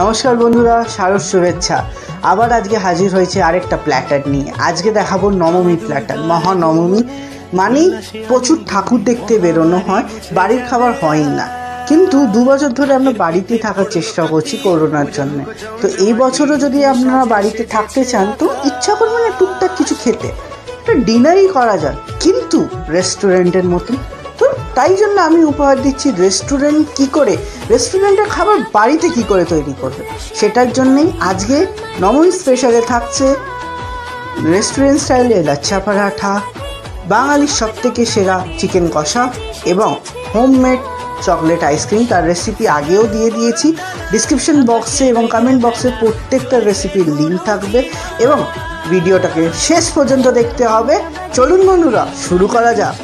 নমস্কার বন্ধুরা শারদ শুভেচ্ছা। আবার আজকে হাজির হয়েছে আরেকটা প্ল্যাটার নিয়ে। আজকে দেখাবো নবমী প্ল্যাটার মহানবমী। মানেই প্রচুর ঠাকুর দেখতে বেরোনো হয়, বাড়ির খাবার হয় না। কিন্তু দু বছর ধরে আমরা বাড়িতেই থাকার চেষ্টা করছি করোনার জন্য। তো এই বছরও যদি আপনারা বাড়িতে থাকতে চান, তো ইচ্ছা করবেন না টুকটাক কিছু খেতে। একটা ডিনারই করা যায় কিন্তু রেস্টুরেন্টের মতন তাই জন্য আমি উপহার দিচ্ছি রেস্টুরেন্ট কি করে? রেস্টুরেন্টের খাবার বাড়িতে কি করে তৈরি করবে? সেটার জন্যেই আজকে নবমী স্পেশালে থাকছে রেস্টুরেন্ট স্টাইলে লাচ্ছা পরাঠা বাঙালির সব থেকে সেরা চিকেন কষা এবং হোমমেড চকলেট আইসক্রিম। তার রেসিপি আগেও দিয়ে দিয়েছি। ডিসক্রিপশন বক্সে এবং কমেন্ট বক্সে প্রত্যেকটা রেসিপির লিঙ্ক থাকবে এবং ভিডিওটাকে শেষ পর্যন্ত দেখতে হবে। চলুন বন্ধুরা, শুরু করা যাক।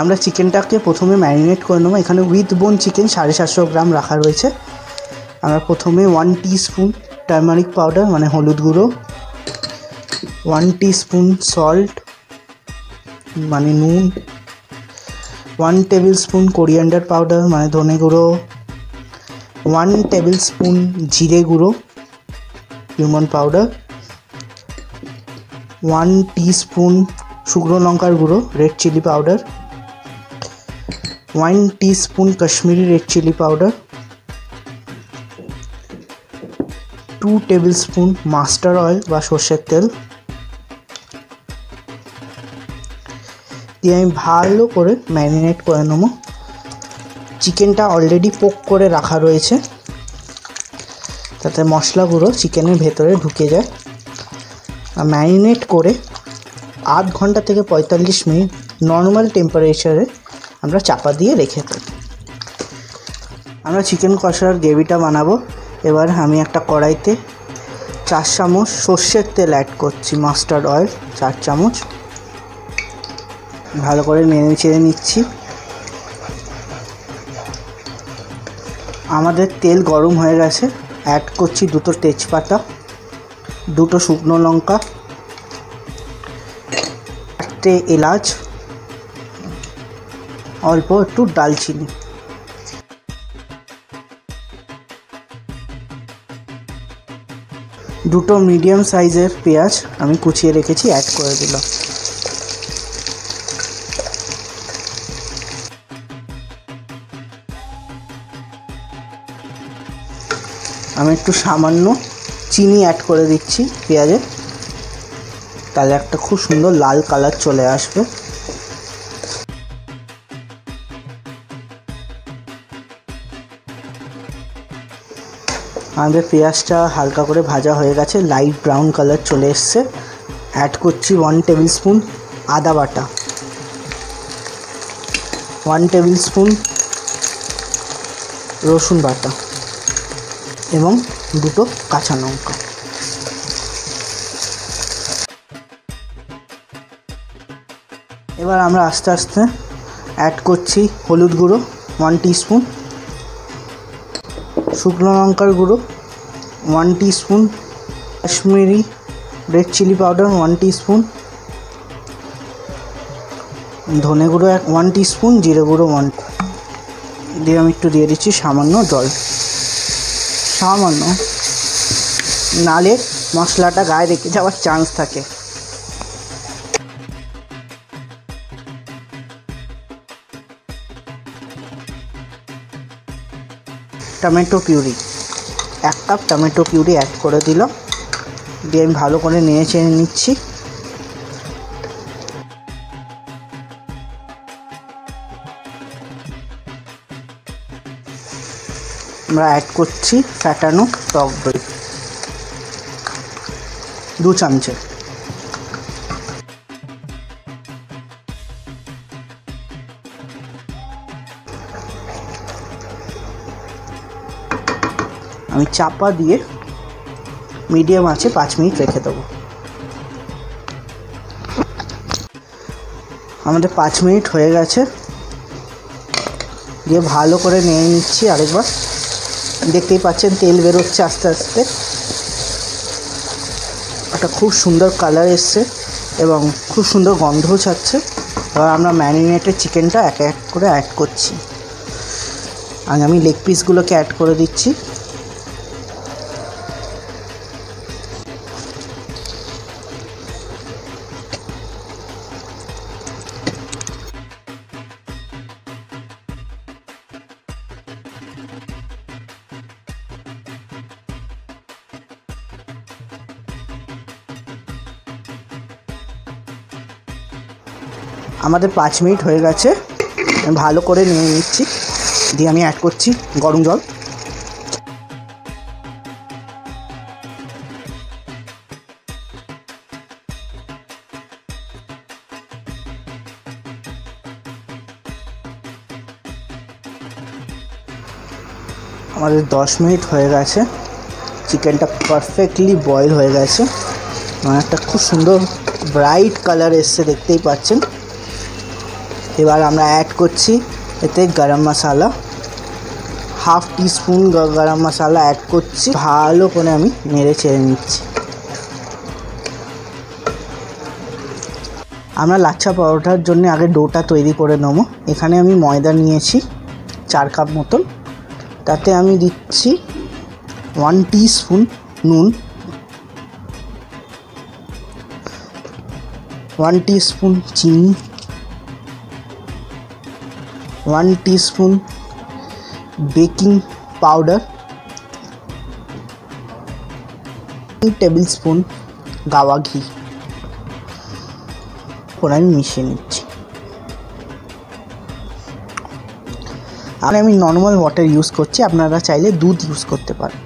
আমরা চিকেনটাকে প্রথমে ম্যারিনেট করে নেব। এখানে উইথ বোন চিকেন সাড়ে সাতশো গ্রাম রাখা রয়েছে। আমরা প্রথমে ওয়ান স্পুন টার্মারিক পাউডার মানে হলুদ গুঁড়ো ওয়ান স্পুন সল্ট মানে নুন one tablespoon coriander powder মানে ধনে গুঁড়ো ওয়ান টেবিল স্পুন জিরে গুঁড়ো হিউমান পাউডার ওয়ান স্পুন শুকনো লঙ্কার গুঁড়ো red chili powder one spoon Kashmiri red chili powder two tablespoon mustard oil বা সর্ষের তেল দিয়ে আমি ভালো করে ম্যারিনেট করে নেব। চিকেনটা অলরেডি পোক করে রাখা রয়েছে। তাতে মশলাগুলো চিকেনের ভেতরে ঢুকে যায়। আর ম্যারিনেট করে আধ ঘণ্টা থেকে পঁয়তাল্লিশ মিনিট নর্মাল টেম্পারেচারে আমরা চাপা দিয়ে রেখে দেব। আমরা চিকেন কষার গ্রেভিটা বানাবো। এবার আমি একটা কড়াইতে চার চামচ সর্ষের তেল অ্যাড করছি মাস্টার্ড অয়েল চার চামচ। ভালো করে নেড়ে চেড়ে নিচ্ছি। আমাদের তেল গরম হয়ে গেছে। অ্যাড করছি দুটো তেজপাতা, দুটো শুকনো লঙ্কা, চারটে এলাচ, অল্প একটু ডালচিনি। দুটো মিডিয়াম সাইজের পেঁয়াজ আমি কুচিয়ে রেখেছি অ্যাড করে দিলাম। আমি একটু সামান্য চিনি অ্যাড করে দিচ্ছি পেঁয়াজে। তাহলে একটা খুব সুন্দর লাল কালার চলে আসবে। আমাদের পেঁয়াজটা হালকা করে ভাজা হয়ে গেছে লাইট ব্রাউন কালার চলে এসছে। অ্যাড করছি ওয়ান টেবিল স্পুন আদা বাটা। ওয়ান টেবিল স্পুন রসুন বাটা। এবং দুটো কাঁচা লঙ্কা। এবার আমরা আস্তে আস্তে অ্যাড করছি হলুদ গুঁড়ো ওয়ান স্পুন শুকনো লঙ্কার গুঁড়ো one spoon Kashmiri red chili powder one spoon ধনে গুঁড়ো এক ওয়ান স্পুন জিরে গুঁড়ো ওয়ান দিয়ে আমি একটু দিয়ে দিচ্ছি সামান্য জল। সামান্য। নালে মশলাটা গায়ে রেখে যাওয়ার চান্স থাকে। Tomato puree. এক কাপ টমেটো পিউরি অ্যাড করে দিল দিয়ে আমি ভালো করে নিয়ে চেয়ে নিচ্ছি। আমরা অ্যাড করছি ফ্যাটানো টক দই দু চামচে। আমি চাপা দিয়ে মিডিয়াম আছে, পাঁচ মিনিট রেখে দেবো। আমাদের পাঁচ মিনিট হয়ে গেছে। দিয়ে ভালো করে নিয়ে নিচ্ছি আরেকবার। দেখতেই পাচ্ছেন, তেল বেরোচ্ছে আস্তে আস্তে। একটা খুব সুন্দর কালার এসছে এবং খুব সুন্দর গন্ধও ছাড়ছে। এবার আমরা ম্যারিনেটেড চিকেনটা এক এক করে অ্যাড করছি। আগে আমি লেগ পিসগুলোকে অ্যাড করে দিচ্ছি। আমাদের পাঁচ মিনিট হয়ে গেছে। ভালো করে নিয়ে নিচ্ছি। দিয়ে আমি অ্যাড করছি গরম জল। আমাদের দশ মিনিট হয়ে গেছে। চিকেনটা পারফেক্টলি বয়েল হয়ে গেছে। এবং একটা খুব সুন্দর ব্রাইট কালার এসছে, দেখতেই পাচ্ছেন। এবার আমরা অ্যাড করছি এতে গরম মশলা। হাফ টি টিস্পুন গরম মশলা অ্যাড করছি। ভালো করে আমি নেড়ে ছেড়ে নিচ্ছি। আমরা লাচ্ছা পরোটার জন্য আগে ডোটা তৈরি করে নেব। এখানে আমি ময়দা নিয়েছি চার কাপ মতন। তাতে আমি দিচ্ছি ওয়ান টি স্পুন নুন। ওয়ান টি স্পুন চিনি। One spoon baking powder tablespoon গাওয়া ঘি করে আমি মিশিয়ে নিচ্ছি আর আমি নর্মাল ওয়াটার ইউজ করছি, আপনারা চাইলে দুধ ইউজ করতে পারেন।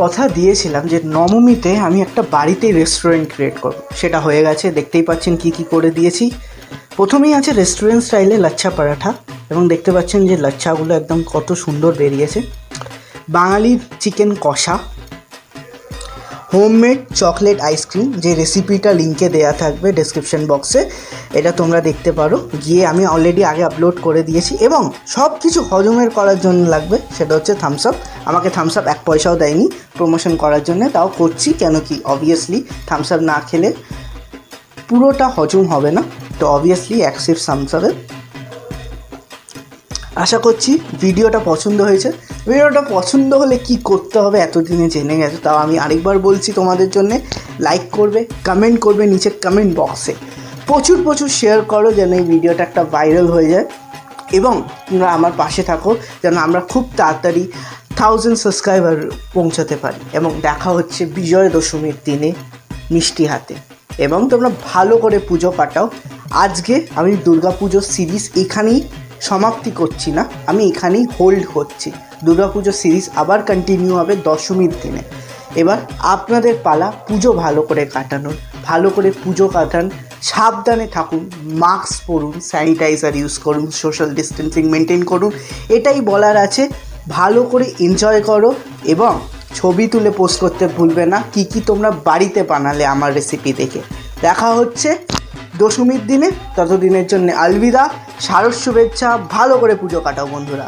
কথা দিয়েছিলাম যে নবমীতে আমি একটা বাড়িতে রেস্টুরেন্ট ক্রিয়েট করব। সেটা হয়ে গেছে, দেখতেই পাচ্ছেন কি কি করে দিয়েছি। প্রথমেই আছে রেস্টুরেন্ট স্টাইলে লাচ্ছা পরাঠা এবং দেখতে পাচ্ছেন যে লাচ্ছাগুলো একদম কত সুন্দর বেরিয়েছে। বাঙালির চিকেন কষা হোমমেড চকলেট আইসক্রিম যে রেসিপিটা লিঙ্কে দেয়া থাকবে ডেসক্রিপশন বক্সে এটা তোমরা দেখতে পারো। গিয়ে আমি অলরেডি আগে আপলোড করে দিয়েছি এবং সব কিছু হজমের করার জন্য লাগবে, সেটা হচ্ছে থামস আপ আমাকে থামস আপ এক পয়সাও দেয়নি প্রমোশন করার জন্য, তাও করছি, কেন কি অবভিয়াসলি থামস আপ না খেলে পুরোটা হজম হবে না, তো অবভিয়াসলি এক সিপ আশা করছি ভিডিওটা পছন্দ হয়েছে। ভিডিওটা পছন্দ হলে কি করতে হবে এতদিনে জেনে গেছে? তাও আমি আরেকবার বলছি তোমাদের জন্যে লাইক করবে কমেন্ট করবে নিচে কমেন্ট বক্সে প্রচুর প্রচুর শেয়ার করো যেন এই ভিডিওটা একটা ভাইরাল হয়ে যায়। এবং তোমরা আমার পাশে থাকো যেন আমরা খুব তাড়াতাড়ি থাউজেন্ড সাবস্ক্রাইবার পৌঁছাতে পারি। এবং দেখা হচ্ছে বিজয় দশমীর দিনে মিষ্টি হাতে। এবং তোমরা ভালো করে পুজো কাটাও। আজকে আমি দুর্গা পুজোর সিরিজ এখানেই সমাপ্তি করছি না, আমি এখানেই হোল্ড করছি। দুর্গাপুজো সিরিজ আবার কন্টিনিউ হবে দশমীর দিনে। এবার আপনাদের পালা পুজো ভালো করে কাটানোর, ভালো করে পুজো কাটান, সাবধানে থাকুন মাস্ক পরুন স্যানিটাইজার ইউজ করুন সোশ্যাল ডিস্টেন্সিং মেনটেন করুন, এটাই বলার আছে। ভালো করে এনজয় করো এবং ছবি তুলে পোস্ট করতে ভুলবে না, কি কি তোমরা বাড়িতে বানালে আমার রেসিপি দেখে। দেখা হচ্ছে দশমীর দিনে ততদিনের জন্য আলবিদা শারদ শুভেচ্ছা ভালো করে পুজো কাটাও বন্ধুরা।